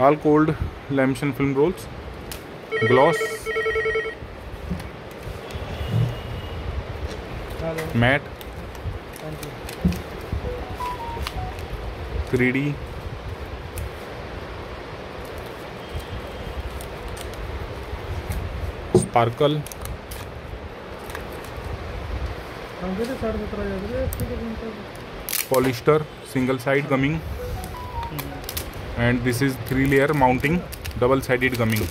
All cold lamination film rolls gloss matte three D sparkle polyester single side coming. and this is three layer mounting double sided gumming.